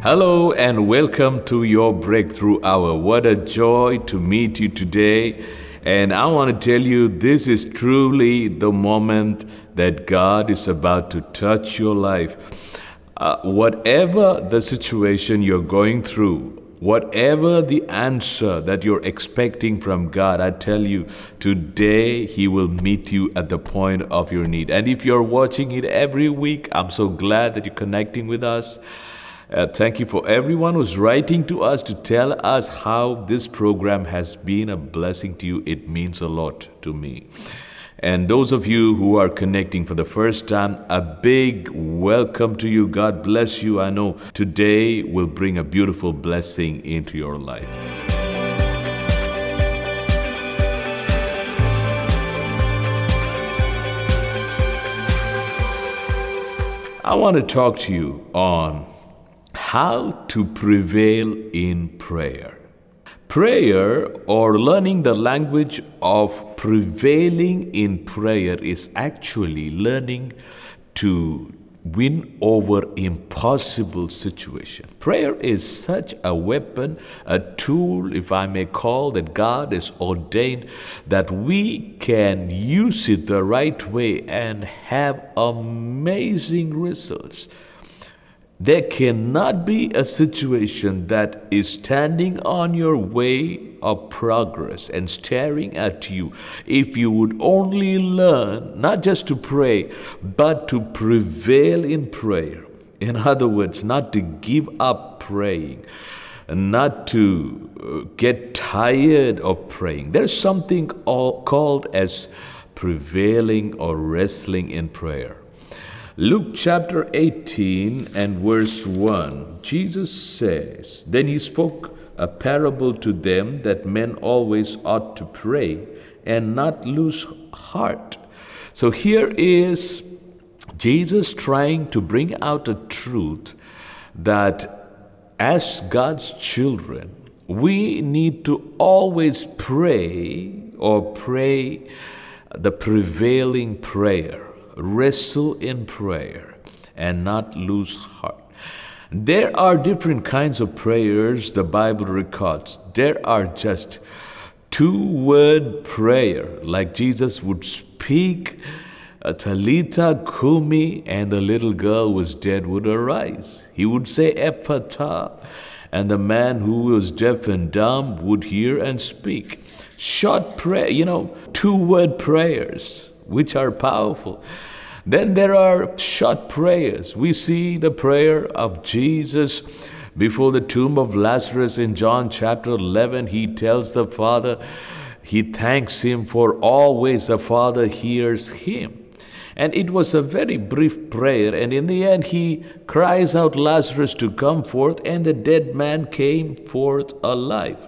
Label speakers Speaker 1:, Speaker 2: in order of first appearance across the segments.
Speaker 1: Hello and welcome to your breakthrough hour. What a joy to meet you today. And I want to tell you, this is truly the moment that God is about to touch your life. Uh, whatever the situation you're going through, whatever the answer that you're expecting from God, I tell you, today He will meet you at the point of your need. And if you're watching it every week, I'm so glad that you're connecting with us. Uh, thank you for everyone who's writing to us to tell us how this program has been a blessing to you. It means a lot to me. And those of you who are connecting for the first time, a big welcome to you. God bless you. I know today will bring a beautiful blessing into your life. I want to talk to you on how to prevail in prayer. Prayer or learning the language of prevailing in prayer is actually learning to win over impossible situation. Prayer is such a weapon, a tool, if I may call, that God has ordained that we can use it the right way and have amazing results. There cannot be a situation that is standing on your way of progress and staring at you if you would only learn not just to pray, but to prevail in prayer. In other words, not to give up praying, not to uh, get tired of praying. There's something called as prevailing or wrestling in prayer. Luke chapter 18 and verse 1, Jesus says, Then he spoke a parable to them that men always ought to pray and not lose heart. So here is Jesus trying to bring out a truth that as God's children, we need to always pray or pray the prevailing prayer wrestle in prayer and not lose heart. There are different kinds of prayers the Bible records. There are just two word prayer, like Jesus would speak, uh, Talitha Kumi, and the little girl was dead would arise. He would say Ephphatha, and the man who was deaf and dumb would hear and speak. Short prayer, you know, two word prayers, which are powerful. Then there are short prayers. We see the prayer of Jesus before the tomb of Lazarus in John chapter 11. He tells the Father, he thanks him for always the Father hears him. And it was a very brief prayer, and in the end, he cries out Lazarus to come forth, and the dead man came forth alive.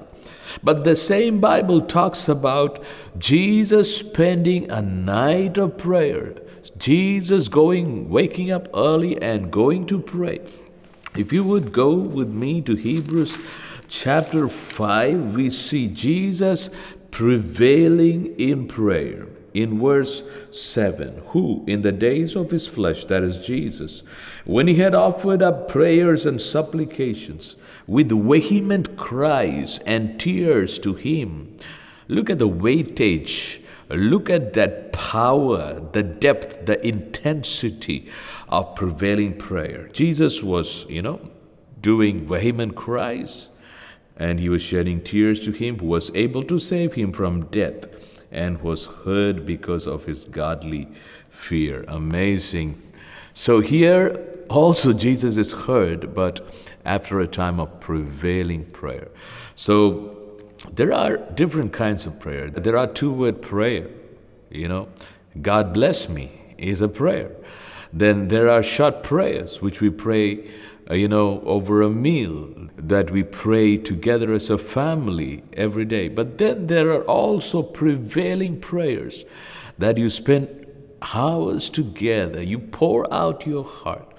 Speaker 1: But the same Bible talks about Jesus spending a night of prayer Jesus going, waking up early and going to pray. If you would go with me to Hebrews chapter 5, we see Jesus prevailing in prayer. In verse 7, who in the days of his flesh, that is Jesus, when he had offered up prayers and supplications with vehement cries and tears to him, look at the weightage Look at that power, the depth, the intensity of prevailing prayer. Jesus was, you know, doing vehement cries and he was shedding tears to him who was able to save him from death and was heard because of his godly fear. Amazing. So here also Jesus is heard, but after a time of prevailing prayer. So there are different kinds of prayer. There are two word prayer. You know, God bless me is a prayer. Then there are short prayers which we pray, uh, you know, over a meal that we pray together as a family every day. But then there are also prevailing prayers that you spend hours together. You pour out your heart.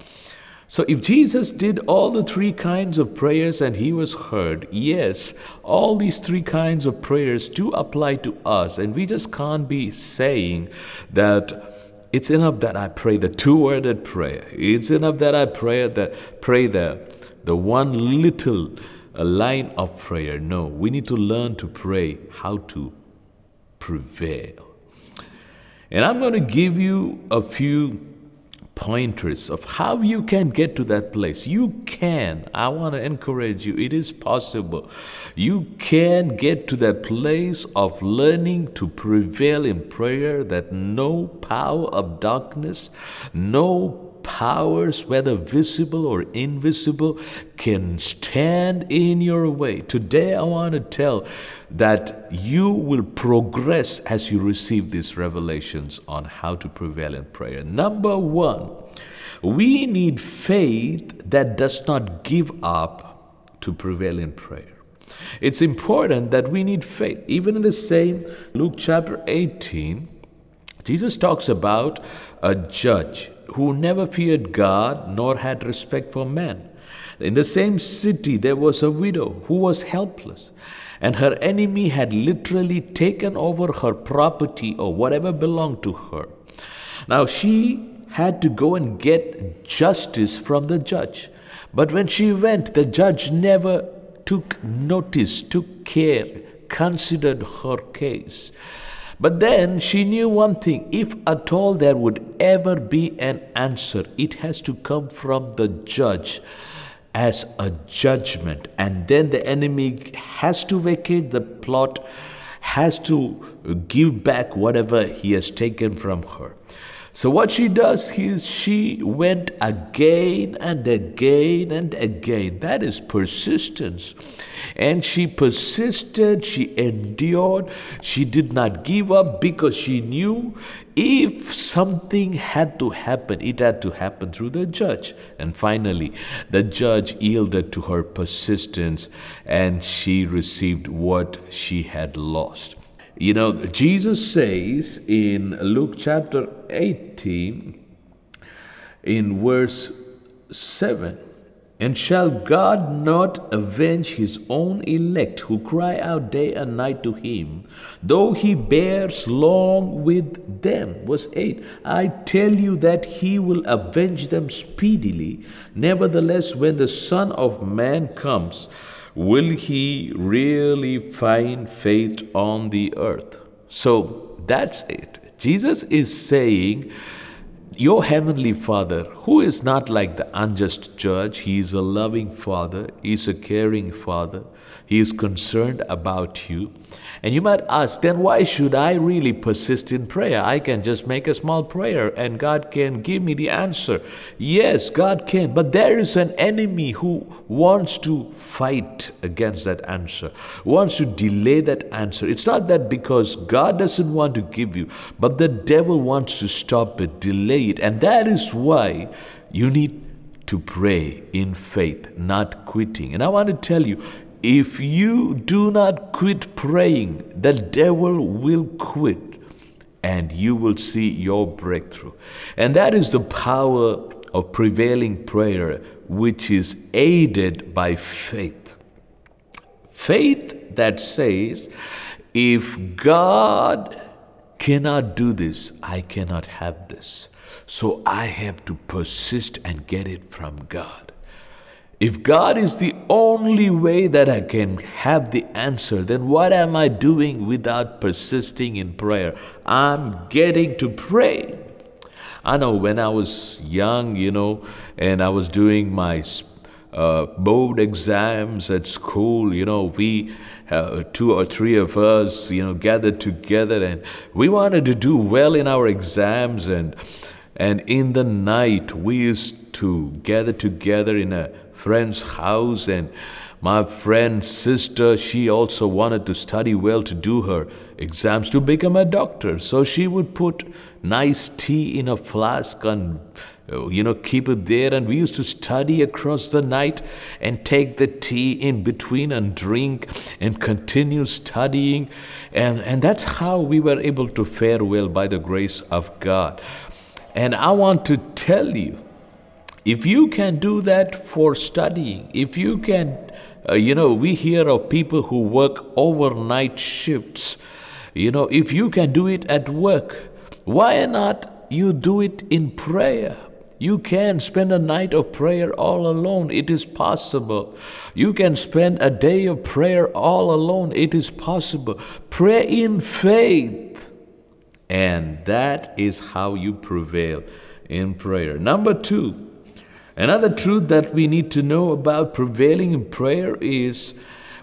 Speaker 1: So if Jesus did all the three kinds of prayers and he was heard, yes, all these three kinds of prayers do apply to us. And we just can't be saying that it's enough that I pray the two-worded prayer. It's enough that I pray that pray the the one little uh, line of prayer. No, we need to learn to pray how to prevail. And I'm going to give you a few pointers of how you can get to that place. You can. I want to encourage you. It is possible. You can get to that place of learning to prevail in prayer that no power of darkness, no powers, whether visible or invisible, can stand in your way. Today, I want to tell that you will progress as you receive these revelations on how to prevail in prayer. Number one, we need faith that does not give up to prevail in prayer. It's important that we need faith. Even in the same Luke chapter 18, Jesus talks about a judge who never feared God nor had respect for man. In the same city, there was a widow who was helpless, and her enemy had literally taken over her property or whatever belonged to her. Now, she had to go and get justice from the judge. But when she went, the judge never took notice, took care, considered her case. But then she knew one thing if at all there would ever be an answer, it has to come from the judge as a judgment. And then the enemy has to vacate the plot, has to give back whatever he has taken from her. So what she does is she went again and again and again. That is persistence. And she persisted, she endured, she did not give up because she knew if something had to happen, it had to happen through the judge. And finally, the judge yielded to her persistence and she received what she had lost. You know, Jesus says in Luke chapter 18, in verse 7, and shall God not avenge his own elect who cry out day and night to him, though he bears long with them? Verse 8 I tell you that he will avenge them speedily. Nevertheless, when the Son of Man comes, will he really find faith on the earth? So that's it. Jesus is saying, Your heavenly Father, who is not like the unjust judge, he is a loving Father, he is a caring Father, he is concerned about you. And you might ask, then why should I really persist in prayer? I can just make a small prayer and God can give me the answer. Yes, God can, but there is an enemy who wants to fight against that answer, wants to delay that answer. It's not that because God doesn't want to give you, but the devil wants to stop it, delay it. And that is why you need to pray in faith, not quitting. And I want to tell you, if you do not quit praying, the devil will quit and you will see your breakthrough. And that is the power of prevailing prayer, which is aided by faith. Faith that says, if God cannot do this, I cannot have this. So I have to persist and get it from God. If God is the only way that I can have the answer, then what am I doing without persisting in prayer? I'm getting to pray. I know when I was young, you know, and I was doing my uh, board exams at school, you know, we, uh, two or three of us, you know, gathered together and we wanted to do well in our exams and and in the night we used to gather together in a friend's house and my friend's sister, she also wanted to study well to do her exams to become a doctor. So she would put nice tea in a flask and, uh, you know, keep it there. And we used to study across the night and take the tea in between and drink and continue studying. And, and that's how we were able to fare well by the grace of God. And I want to tell you, if you can do that for studying, if you can, uh, you know, we hear of people who work overnight shifts. You know, if you can do it at work, why not you do it in prayer. You can spend a night of prayer all alone. It is possible. You can spend a day of prayer all alone. It is possible. Pray in faith. And that is how you prevail in prayer. Number two, another truth that we need to know about prevailing in prayer is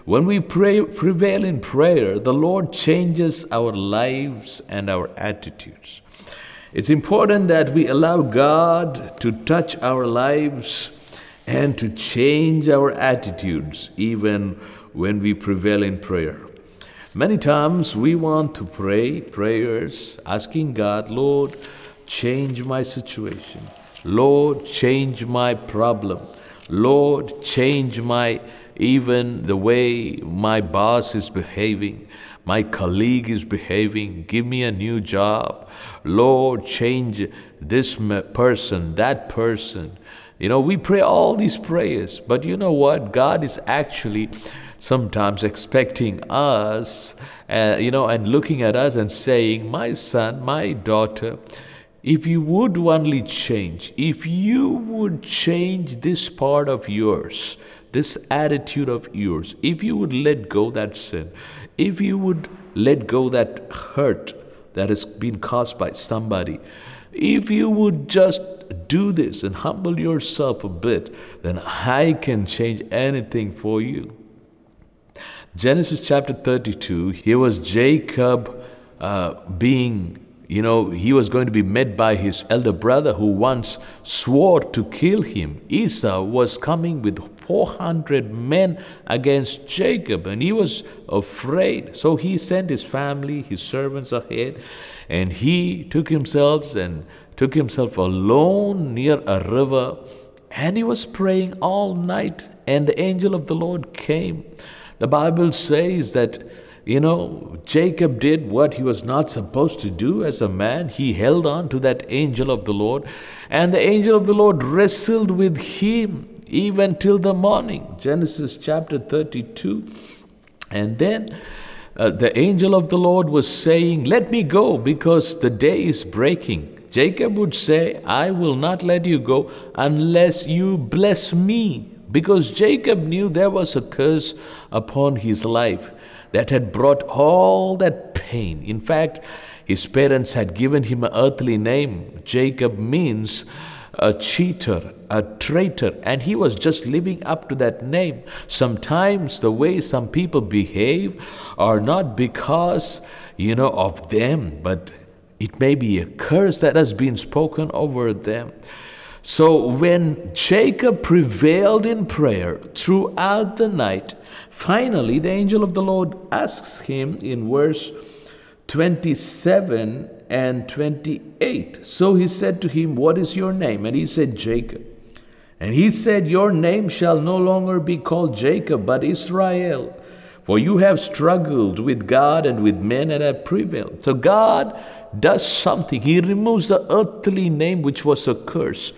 Speaker 1: when we pray, prevail in prayer, the Lord changes our lives and our attitudes. It's important that we allow God to touch our lives and to change our attitudes even when we prevail in prayer. Many times we want to pray prayers asking God, Lord, change my situation. Lord, change my problem. Lord, change my even the way my boss is behaving, my colleague is behaving, give me a new job. Lord, change this person, that person. You know, we pray all these prayers, but you know what? God is actually sometimes expecting us, uh, you know, and looking at us and saying, My son, my daughter, if you would only change, if you would change this part of yours, this attitude of yours, if you would let go that sin, if you would let go that hurt that has been caused by somebody, if you would just do this and humble yourself a bit, then I can change anything for you. Genesis chapter 32, here was Jacob uh, being you know, he was going to be met by his elder brother who once swore to kill him. Esau was coming with 400 men against Jacob, and he was afraid. So he sent his family, his servants ahead, and he took himself and took himself alone near a river, and he was praying all night, and the angel of the Lord came. The Bible says that you know, Jacob did what he was not supposed to do as a man. He held on to that angel of the Lord, and the angel of the Lord wrestled with him even till the morning. Genesis chapter 32. And then uh, the angel of the Lord was saying, Let me go because the day is breaking. Jacob would say, I will not let you go unless you bless me. Because Jacob knew there was a curse upon his life that had brought all that pain. In fact, his parents had given him an earthly name. Jacob means a cheater, a traitor, and he was just living up to that name. Sometimes the way some people behave are not because, you know, of them, but it may be a curse that has been spoken over them. So when Jacob prevailed in prayer throughout the night, finally the angel of the Lord asks him in verse 27 and 28. So he said to him, What is your name? And he said, Jacob. And he said, Your name shall no longer be called Jacob, but Israel. For you have struggled with God and with men and have prevailed. So God does something. He removes the earthly name which was a curse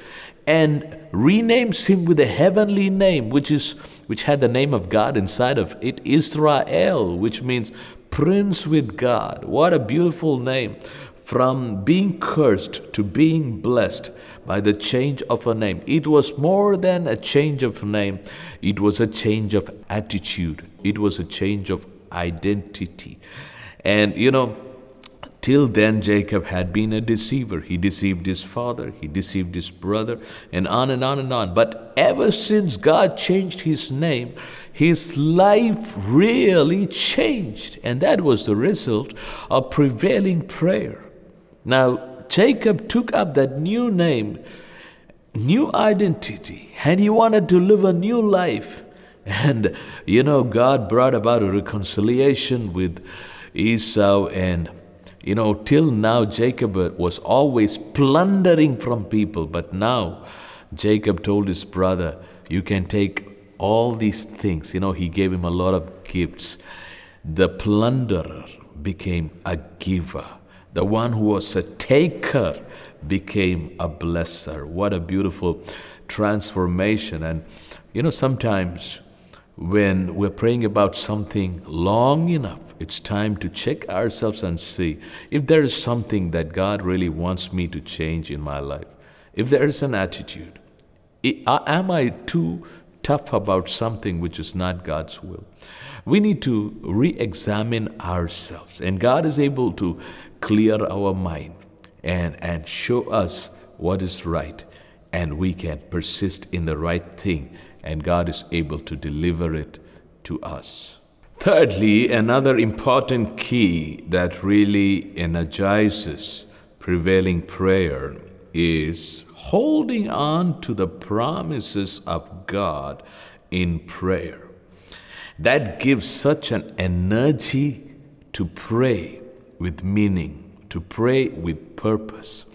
Speaker 1: and renames him with a heavenly name which is which had the name of God inside of it Israel which means prince with God. What a beautiful name. From being cursed to being blessed by the change of a name. It was more than a change of name. It was a change of attitude. It was a change of identity. And you know Till then, Jacob had been a deceiver. He deceived his father, he deceived his brother, and on and on and on. But ever since God changed his name, his life really changed. And that was the result of prevailing prayer. Now, Jacob took up that new name, new identity, and he wanted to live a new life. And, you know, God brought about a reconciliation with Esau and you know, till now Jacob uh, was always plundering from people, but now Jacob told his brother, You can take all these things. You know, he gave him a lot of gifts. The plunderer became a giver. The one who was a taker became a blesser. What a beautiful transformation. And, you know, sometimes when we're praying about something long enough, it's time to check ourselves and see if there is something that God really wants me to change in my life. If there is an attitude, uh, am I too tough about something which is not God's will? We need to re examine ourselves, and God is able to clear our mind and, and show us what is right, and we can persist in the right thing, and God is able to deliver it to us. Thirdly, another important key that really energizes prevailing prayer is holding on to the promises of God in prayer. That gives such an energy to pray with meaning, to pray with purpose.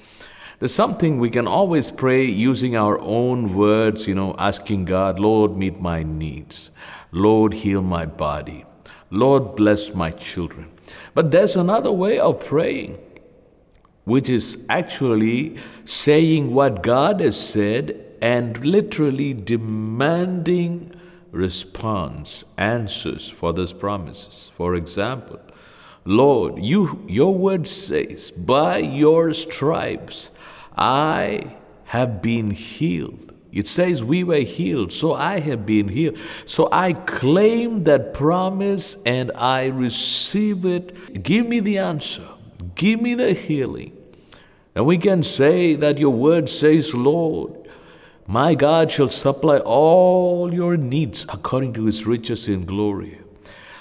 Speaker 1: There's something we can always pray using our own words, you know, asking God, Lord, meet my needs. Lord, heal my body. Lord, bless my children. But there's another way of praying, which is actually saying what God has said and literally demanding response, answers for those promises. For example, Lord, you, your word says, by your stripes I have been healed. It says we were healed, so I have been healed. So I claim that promise and I receive it. Give me the answer. Give me the healing. And we can say that your word says, Lord, my God shall supply all your needs according to his riches in glory.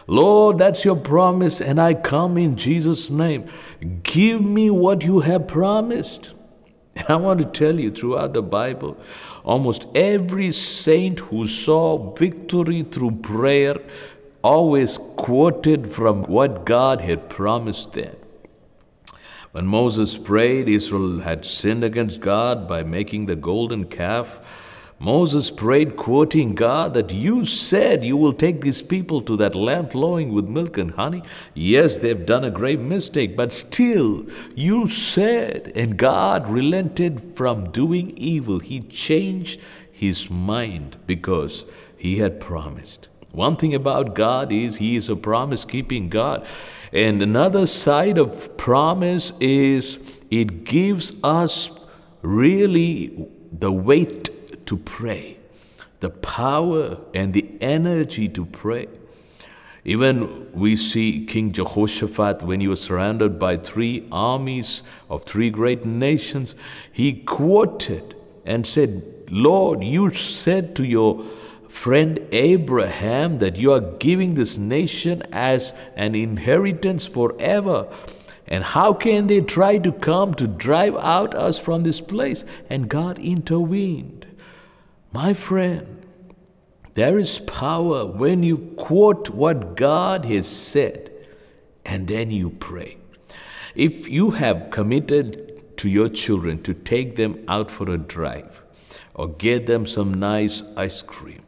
Speaker 1: Lord, that's your promise, and I come in Jesus' name. Give me what you have promised. I want to tell you throughout the Bible, almost every saint who saw victory through prayer always quoted from what God had promised them. When Moses prayed, Israel had sinned against God by making the golden calf. Moses prayed, quoting God, that you said you will take these people to that land flowing with milk and honey. Yes, they've done a grave mistake, but still, you said, and God relented from doing evil. He changed his mind because he had promised. One thing about God is He is a promise keeping God. And another side of promise is it gives us really the weight to pray, the power and the energy to pray. Even we see King Jehoshaphat when he was surrounded by three armies of three great nations, he quoted and said, Lord, you said to your friend Abraham that you are giving this nation as an inheritance forever. And how can they try to come to drive out us from this place? And God intervened. My friend, there is power when you quote what God has said and then you pray. If you have committed to your children to take them out for a drive or get them some nice ice cream,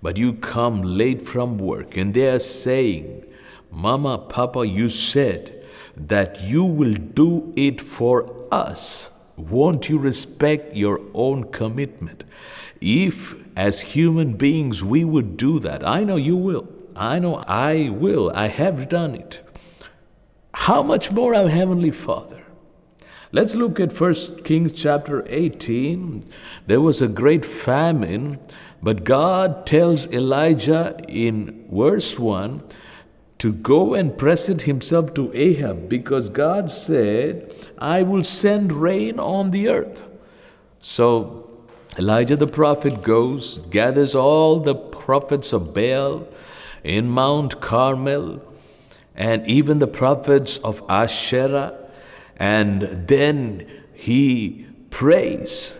Speaker 1: but you come late from work and they are saying, Mama, Papa, you said that you will do it for us. Won't you respect your own commitment? If, as human beings, we would do that, I know you will. I know I will. I have done it. How much more our Heavenly Father? Let's look at 1 Kings chapter 18. There was a great famine, but God tells Elijah in verse 1 to go and present himself to Ahab because God said, I will send rain on the earth. So Elijah the prophet goes, gathers all the prophets of Baal in Mount Carmel, and even the prophets of Asherah, and then he prays.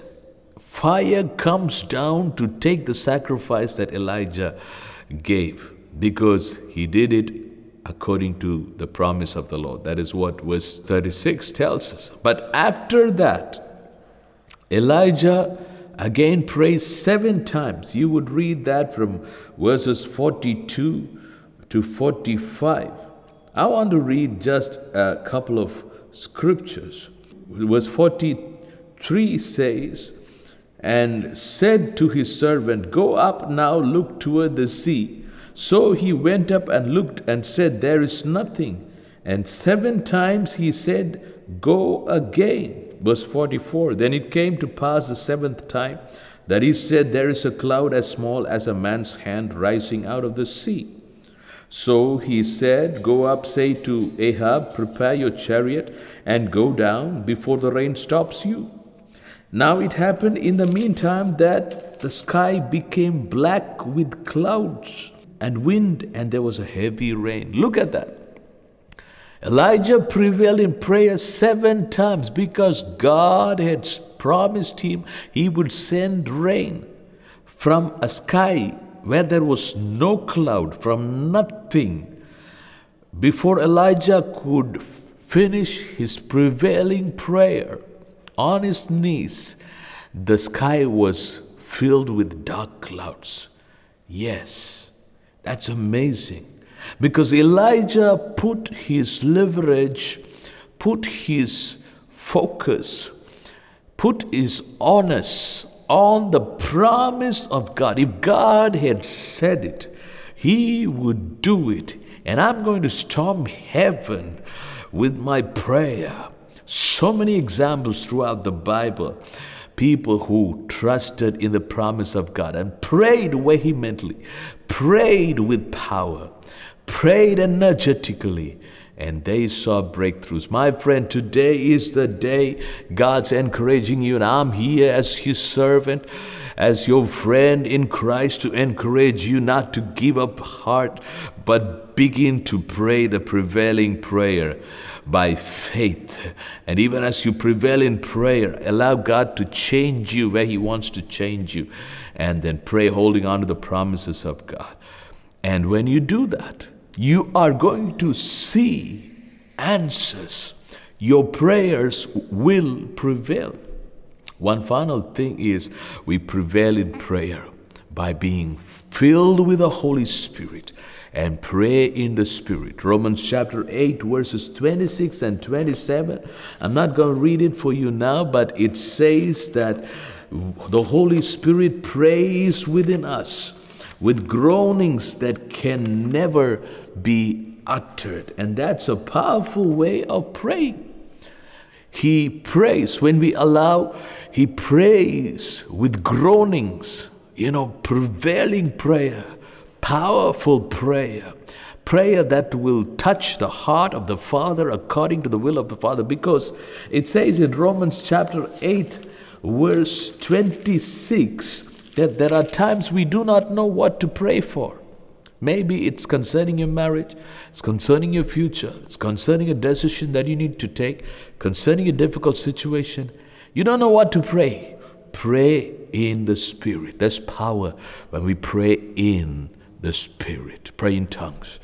Speaker 1: Fire comes down to take the sacrifice that Elijah gave because he did it according to the promise of the Lord. That is what verse 36 tells us. But after that, Elijah again prays seven times. You would read that from verses 42 to 45. I want to read just a couple of scriptures. Verse 43 says, And said to his servant, Go up now, look toward the sea. So he went up and looked and said, There is nothing. And seven times he said, Go again. Verse 44 Then it came to pass the seventh time that he said, There is a cloud as small as a man's hand rising out of the sea. So he said, Go up, say to Ahab, Prepare your chariot and go down before the rain stops you. Now it happened in the meantime that the sky became black with clouds and wind, and there was a heavy rain. Look at that. Elijah prevailed in prayer seven times because God had promised him he would send rain from a sky where there was no cloud, from nothing. Before Elijah could finish his prevailing prayer, on his knees, the sky was filled with dark clouds. Yes, that's amazing. Because Elijah put his leverage, put his focus, put his onus on the promise of God. If God had said it, he would do it. And I'm going to storm heaven with my prayer. So many examples throughout the Bible. People who trusted in the promise of God and prayed vehemently, prayed with power, prayed energetically, and they saw breakthroughs. My friend, today is the day God's encouraging you, and I'm here as His servant, as your friend in Christ to encourage you not to give up heart, but begin to pray the prevailing prayer by faith. And even as you prevail in prayer, allow God to change you where He wants to change you. And then pray holding on to the promises of God. And when you do that, you are going to see answers. Your prayers will prevail. One final thing is we prevail in prayer by being filled with the Holy Spirit and pray in the Spirit. Romans chapter 8, verses 26 and 27. I'm not going to read it for you now, but it says that the Holy Spirit prays within us with groanings that can never be uttered. And that's a powerful way of praying. He prays when we allow, He prays with groanings, you know, prevailing prayer powerful prayer. Prayer that will touch the heart of the Father according to the will of the Father. Because it says in Romans chapter 8, verse 26, that there are times we do not know what to pray for. Maybe it's concerning your marriage, it's concerning your future, it's concerning a decision that you need to take, concerning a difficult situation. You don't know what to pray. Pray in the Spirit. There's power when we pray in the Spirit, pray in tongues.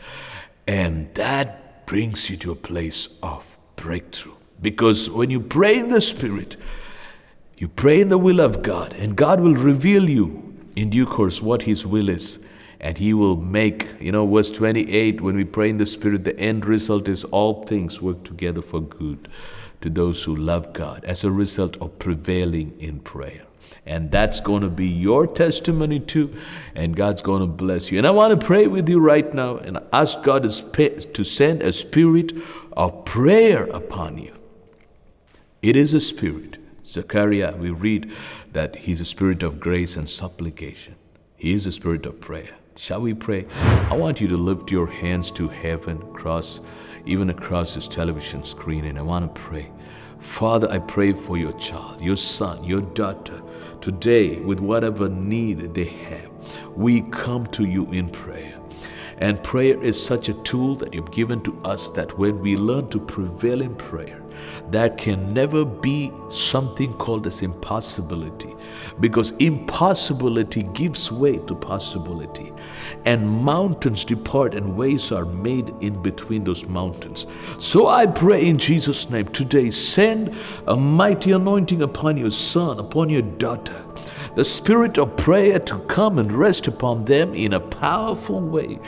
Speaker 1: And that brings you to a place of breakthrough. Because when you pray in the Spirit, you pray in the will of God, and God will reveal you in due course what His will is. And He will make, you know, verse 28 when we pray in the Spirit, the end result is all things work together for good to those who love God as a result of prevailing in prayer. And that's going to be your testimony too. And God's going to bless you. And I want to pray with you right now and ask God to send a spirit of prayer upon you. It is a spirit. Zechariah, we read that he's a spirit of grace and supplication. He is a spirit of prayer. Shall we pray? I want you to lift your hands to heaven, across, even across this television screen, and I want to pray. Father, I pray for your child, your son, your daughter, today with whatever need they have. We come to you in prayer. And prayer is such a tool that you've given to us that when we learn to prevail in prayer, there can never be something called as impossibility because impossibility gives way to possibility and mountains depart and ways are made in between those mountains. So i pray in jesus name today send a mighty anointing upon your son upon your daughter the spirit of prayer to come and rest upon them in a powerful way.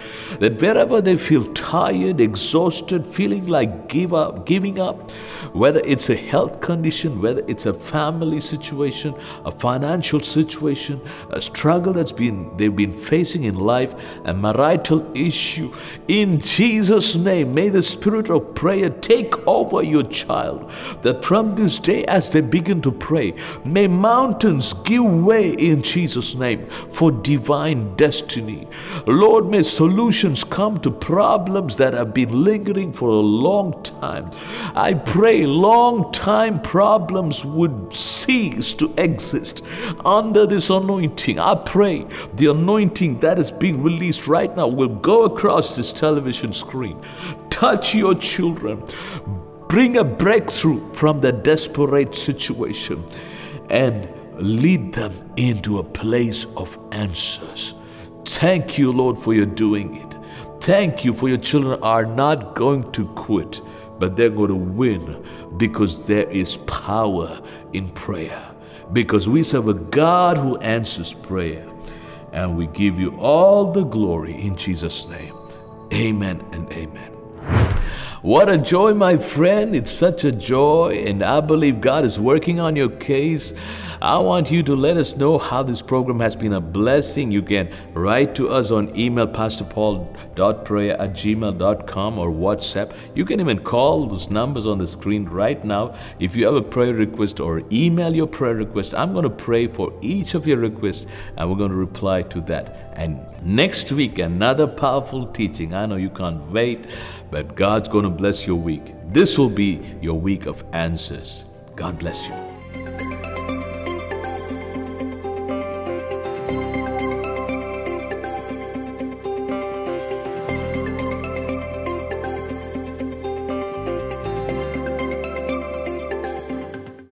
Speaker 1: That wherever they feel tired, exhausted, feeling like give up, giving up, whether it's a health condition, whether it's a family situation, a financial situation, a struggle that's been they've been facing in life, a marital issue, in Jesus' name, may the spirit of prayer take over your child. That from this day, as they begin to pray, may mountains give way in Jesus' name for divine destiny. Lord, may solutions come to problems that have been lingering for a long time. I pray long time problems would cease to exist under this anointing. I pray the anointing that is being released right now will go across this television screen, touch your children, bring a breakthrough from the desperate situation, and lead them into a place of answers. Thank you, Lord, for your doing it. Thank you for your children are not going to quit, but they're going to win because there is power in prayer. Because we serve a God who answers prayer. And we give you all the glory in Jesus' name. Amen and amen. What a joy, my friend. It's such a joy, and I believe God is working on your case. I want you to let us know how this program has been a blessing. You can write to us on email, pastorpaul.prayer at gmail.com or WhatsApp. You can even call those numbers on the screen right now. If you have a prayer request or email your prayer request, I'm going to pray for each of your requests and we're going to reply to that. And next week, another powerful teaching. I know you can't wait, but God's going to bless your week. This will be your week of answers. God bless you.